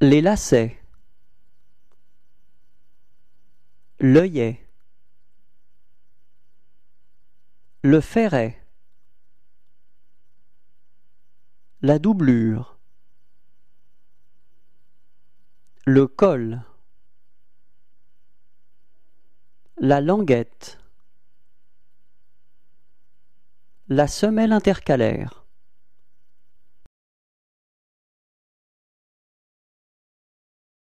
Les lacets. L'œillet. Le ferret. La doublure. Le col. La languette. La semelle intercalaire.